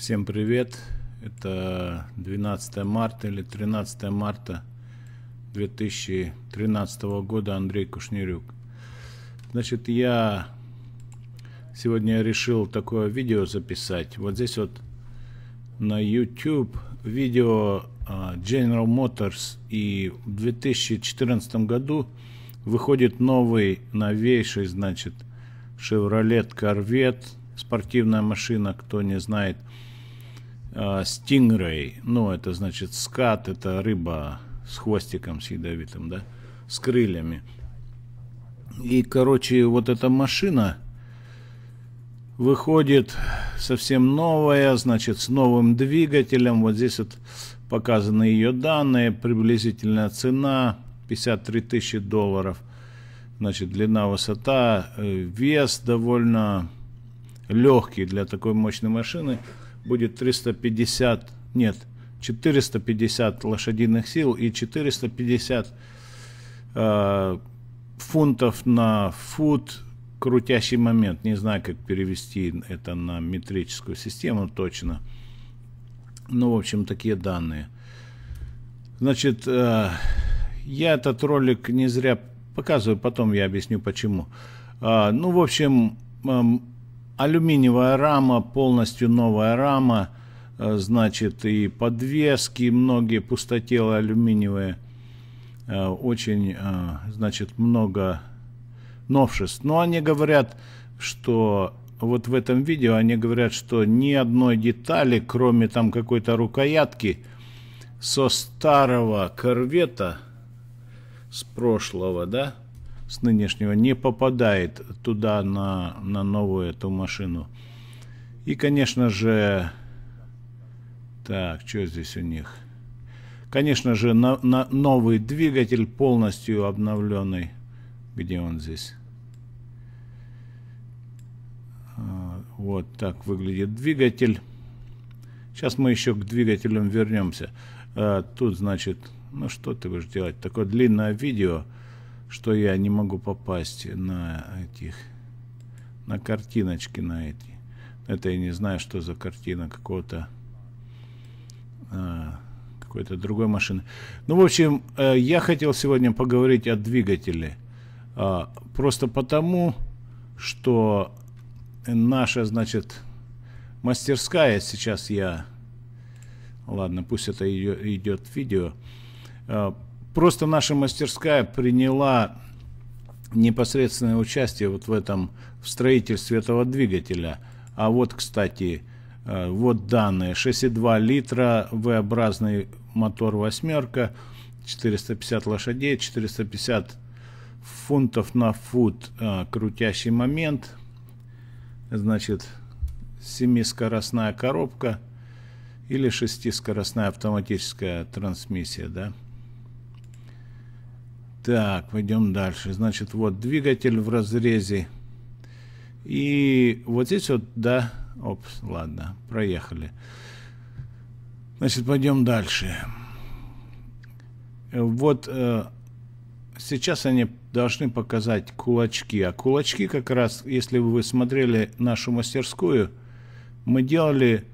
Всем привет! Это 12 марта или 13 марта 2013 года, Андрей Кушнирюк. Значит, я сегодня решил такое видео записать. Вот здесь вот на YouTube видео а, General Motors и в 2014 году выходит новый, новейший, значит, Chevrolet Corvette, спортивная машина, кто не знает – Стингрей, ну, это значит скат, это рыба с хвостиком с ядовитым, да, с крыльями. И, короче, вот эта машина выходит совсем новая, значит, с новым двигателем. Вот здесь вот показаны ее данные, приблизительная цена 53 тысячи долларов. Значит, длина, высота, э, вес довольно легкий для такой мощной машины – будет 350, нет, 450 лошадиных сил и 450 э, фунтов на фут крутящий момент. Не знаю, как перевести это на метрическую систему точно. Ну, в общем, такие данные. Значит, э, я этот ролик не зря показываю, потом я объясню почему. Э, ну, в общем, эм, алюминиевая рама, полностью новая рама, э, значит, и подвески, многие пустотелые алюминиевые, э, очень, э, значит, много новшеств. Но они говорят, что вот в этом видео они говорят, что ни одной детали, кроме там какой-то рукоятки, со старого корвета, с прошлого, да, с нынешнего не попадает туда на, на новую эту машину. И, конечно же, так, что здесь у них? Конечно же, на, на новый двигатель полностью обновленный. Где он здесь? А, вот так выглядит двигатель. Сейчас мы еще к двигателям вернемся. А, тут, значит, ну что ты будешь делать? Такое длинное видео что я не могу попасть на этих, на картиночки на эти. Это я не знаю, что за картина какого-то, а, какой-то другой машины. Ну, в общем, э, я хотел сегодня поговорить о двигателе. А, просто потому, что наша, значит, мастерская, сейчас я, ладно, пусть это идет видео, а, Просто наша мастерская приняла непосредственное участие вот в этом, в строительстве этого двигателя. А вот, кстати, э, вот данные. 6,2 литра, V-образный мотор восьмерка, 450 лошадей, 450 фунтов на фут э, крутящий момент. Значит, семискоростная коробка или шестискоростная автоматическая трансмиссия, да. Так, пойдем дальше. Значит, вот двигатель в разрезе. И вот здесь вот, да, опс, ладно, проехали. Значит, пойдем дальше. Вот э, сейчас они должны показать кулачки. А кулачки как раз, если вы смотрели нашу мастерскую, мы делали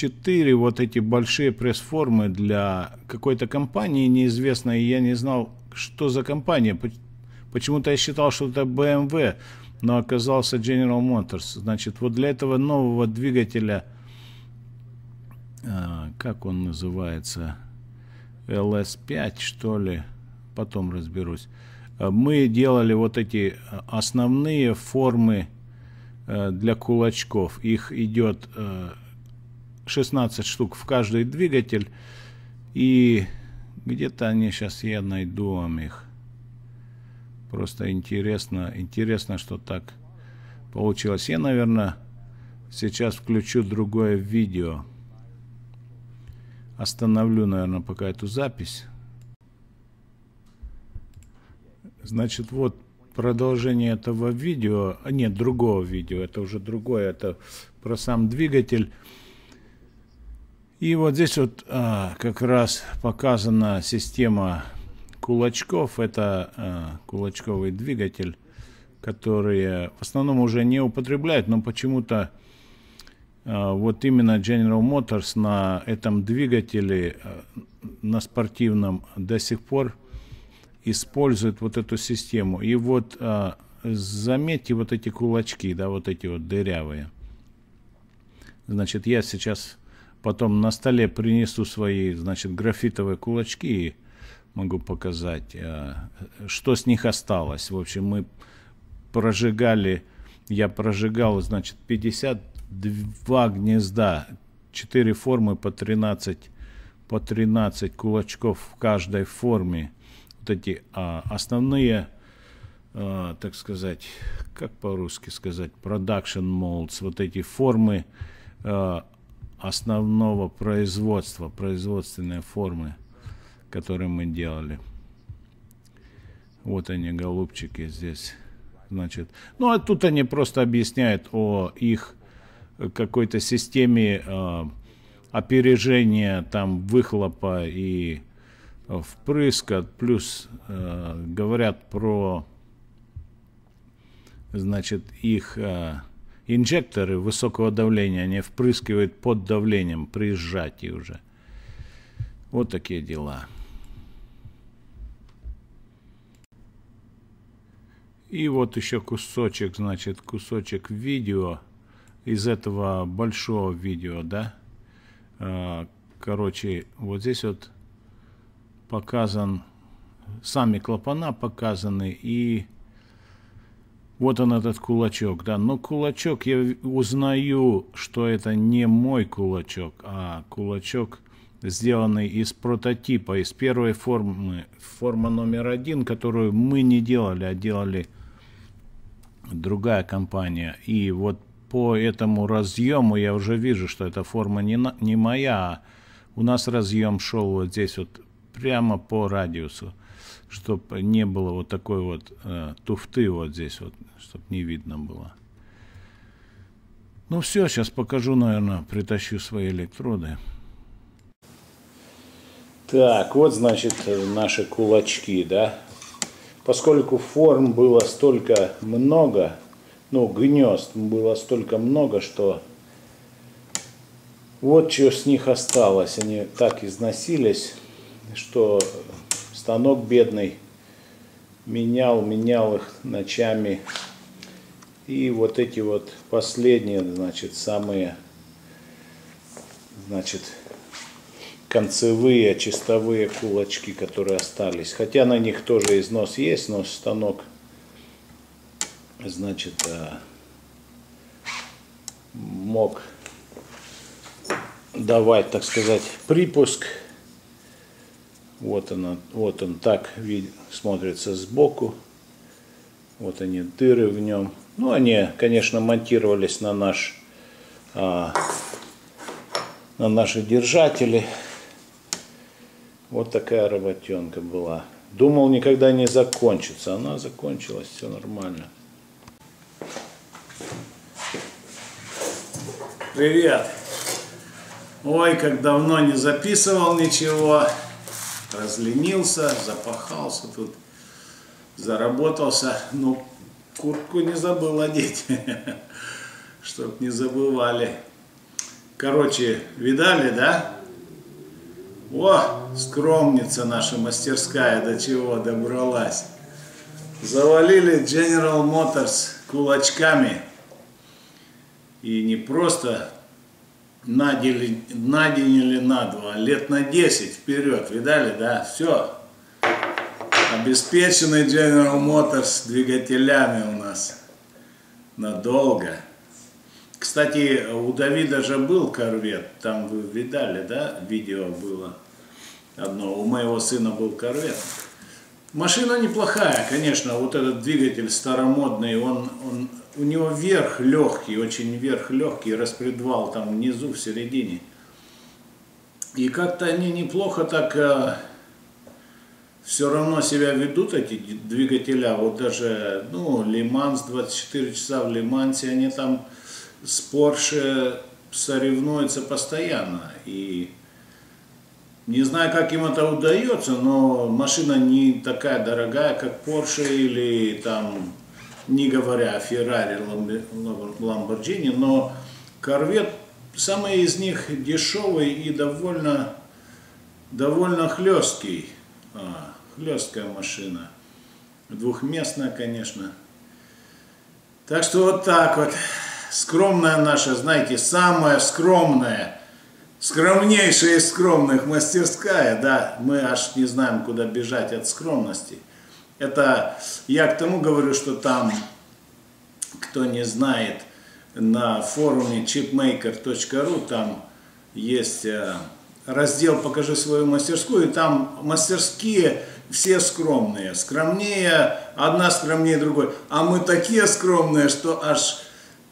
четыре вот эти большие пресс-формы для какой-то компании неизвестной, и я не знал, что за компания. Почему-то я считал, что это BMW, но оказался General Motors. Значит, вот для этого нового двигателя, а, как он называется, LS5, что ли, потом разберусь, а, мы делали вот эти основные формы а, для кулачков. Их идет 16 штук в каждый двигатель. И где-то они сейчас, я найду вам их. Просто интересно, интересно, что так получилось. Я, наверное, сейчас включу другое видео. Остановлю, наверное, пока эту запись. Значит, вот продолжение этого видео, нет, другого видео, это уже другое, это про сам двигатель. И вот здесь вот а, как раз показана система кулачков. Это а, кулачковый двигатель, который в основном уже не употребляют, но почему-то э, вот именно General Motors на этом двигателе, э, на спортивном, до сих пор использует вот эту систему. И вот э, заметьте вот эти кулачки, да, вот эти вот дырявые. Значит, я сейчас потом на столе принесу свои, значит, графитовые кулачки и могу показать, что с них осталось. В общем, мы прожигали, я прожигал, значит, 52 гнезда, 4 формы по 13, по 13 кулачков в каждой форме. Вот эти а, основные, а, так сказать, как по-русски сказать, production molds, вот эти формы а, основного производства, производственные формы, которые мы делали. Вот они, голубчики, здесь. Значит, ну а тут они просто объясняют о их какой-то системе э, опережения там выхлопа и впрыска, плюс э, говорят про значит их э, инжекторы высокого давления, они впрыскивают под давлением при сжатии уже. Вот такие дела. И вот еще кусочек, значит, кусочек видео из этого большого видео, да. А, короче, вот здесь вот показан, сами клапана показаны, и вот он этот кулачок, да. Но кулачок, я узнаю, что это не мой кулачок, а кулачок, сделанный из прототипа, из первой формы, форма номер один, которую мы не делали, а делали другая компания. И вот по этому разъему я уже вижу, что эта форма не, не моя, а у нас разъем шел вот здесь вот прямо по радиусу, чтобы не было вот такой вот э, туфты вот здесь вот, чтобы не видно было. Ну все, сейчас покажу, наверное, притащу свои электроды. Так, вот, значит, наши кулачки, да, поскольку форм было столько много, ну, гнезд было столько много, что вот что с них осталось. Они так износились, что станок бедный менял, менял их ночами. И вот эти вот последние, значит, самые, значит, концевые, чистовые кулачки, которые остались. Хотя на них тоже износ есть, но станок, значит, а, мог давать, так сказать, припуск. Вот, она, вот он так вид, смотрится сбоку. Вот они, дыры в нем. Ну, они, конечно, монтировались на наш а, на наши держатели. Вот такая работенка была. Думал, никогда не закончится. Она закончилась, все нормально. Привет! Ой, как давно не записывал ничего. Разленился, запахался тут, заработался. Но куртку не забыл одеть, чтоб не забывали. Короче, видали, да? О, скромница наша мастерская до чего добралась. Завалили General Motors кулачками. И не просто на день, на день или на два, лет на 10 вперед. Видали, да? Все. Обеспеченный General Motors двигателями у нас. Надолго. Кстати, у Давида же был корвет, там вы видали, да, видео было одно, у моего сына был корвет. Машина неплохая, конечно, вот этот двигатель старомодный, он, он, у него верх легкий, очень верх легкий, распредвал там внизу, в середине. И как-то они неплохо так э, все равно себя ведут, эти двигателя. Вот даже, ну, Лиманс, 24 часа в Лимансе, они там с Porsche соревнуется постоянно. И не знаю, как им это удается, но машина не такая дорогая, как Porsche или там, не говоря о Ferrari, Lamborghini, но Corvette самый из них дешевый и довольно, довольно хлесткий. А, хлесткая машина. Двухместная, конечно. Так что вот так вот. Скромная наша, знаете, самая скромная, скромнейшая из скромных мастерская, да, мы аж не знаем, куда бежать от скромности. Это я к тому говорю, что там, кто не знает, на форуме chipmaker.ru там есть э, раздел «Покажи свою мастерскую», и там мастерские все скромные. Скромнее, одна скромнее другой. А мы такие скромные, что аж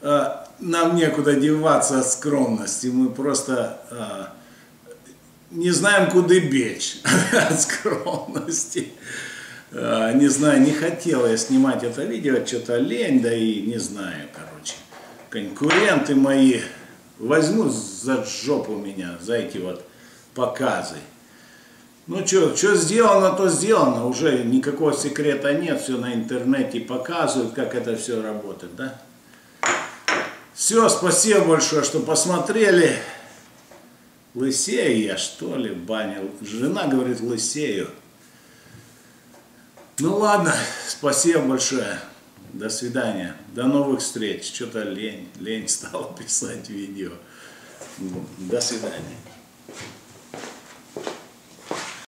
э, нам некуда деваться от скромности. Мы просто э, не знаем, куда бечь от скромности. Э, не знаю, не хотел я снимать это видео, что-то лень, да и не знаю, короче. Конкуренты мои возьмут за жопу меня, за эти вот показы. Ну что, что сделано, то сделано. Уже никакого секрета нет. Все на интернете показывают, как это все работает, да? Все, спасибо большое, что посмотрели. Лысею я, что ли, банил. Жена говорит, лысею. Ну ладно, спасибо большое. До свидания. До новых встреч. Что-то лень, лень стал писать видео. До свидания.